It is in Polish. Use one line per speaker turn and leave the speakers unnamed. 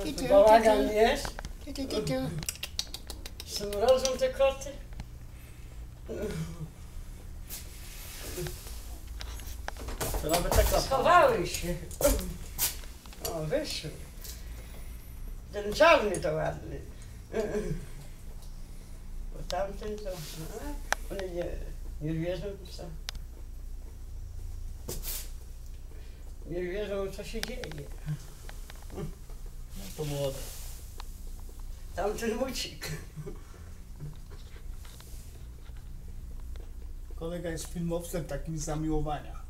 Kitu,
to bałagan
kitu.
jest.
Tu, tu, tu, tu.
Smrodzą te koty.
To nawet tak na
Schowały się. O, wyszły. Ten czarny to ładny. Bo tamten to... A, one nie, nie wierzą co. Nie wierzą, co się dzieje.
Młode.
Tamten mucik.
Kolega jest filmowcem takim zamiłowania.